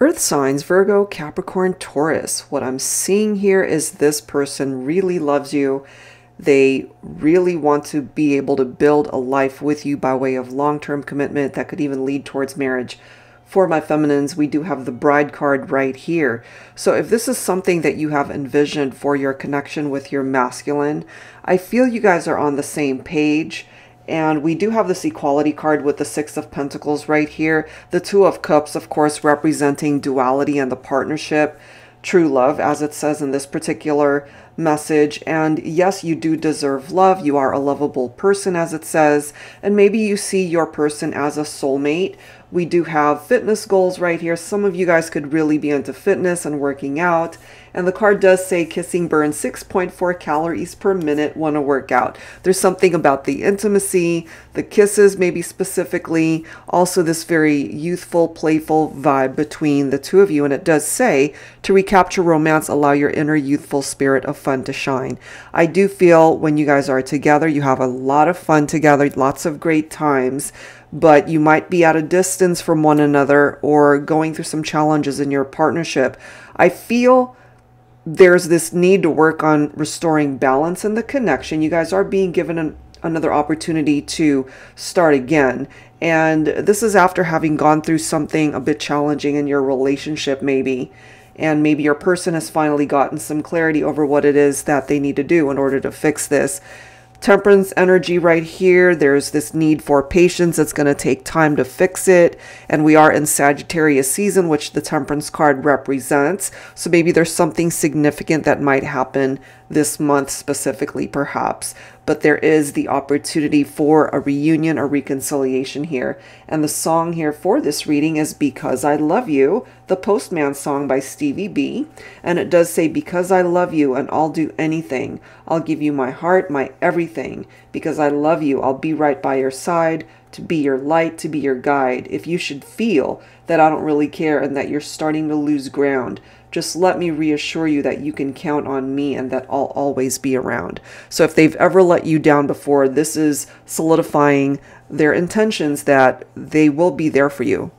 Earth signs Virgo, Capricorn, Taurus. What I'm seeing here is this person really loves you. They really want to be able to build a life with you by way of long term commitment that could even lead towards marriage. For my feminines, we do have the bride card right here. So if this is something that you have envisioned for your connection with your masculine, I feel you guys are on the same page. And we do have this equality card with the Six of Pentacles right here. The Two of Cups, of course, representing duality and the partnership, true love, as it says in this particular message. And yes, you do deserve love. You are a lovable person, as it says. And maybe you see your person as a soulmate we do have fitness goals right here. Some of you guys could really be into fitness and working out. And the card does say kissing burns 6.4 calories per minute when a workout. There's something about the intimacy, the kisses maybe specifically, also this very youthful, playful vibe between the two of you. And it does say to recapture romance, allow your inner youthful spirit of fun to shine. I do feel when you guys are together, you have a lot of fun together, lots of great times but you might be at a distance from one another or going through some challenges in your partnership. I feel there's this need to work on restoring balance in the connection. You guys are being given an, another opportunity to start again. And this is after having gone through something a bit challenging in your relationship, maybe. And maybe your person has finally gotten some clarity over what it is that they need to do in order to fix this temperance energy right here. There's this need for patience. It's going to take time to fix it. And we are in Sagittarius season, which the temperance card represents. So maybe there's something significant that might happen this month specifically, perhaps but there is the opportunity for a reunion or reconciliation here. And the song here for this reading is Because I Love You, the Postman song by Stevie B. And it does say, Because I love you and I'll do anything. I'll give you my heart, my everything. Because I love you, I'll be right by your side to be your light, to be your guide. If you should feel that I don't really care and that you're starting to lose ground, just let me reassure you that you can count on me and that I'll always be around. So if they've ever let you down before, this is solidifying their intentions that they will be there for you.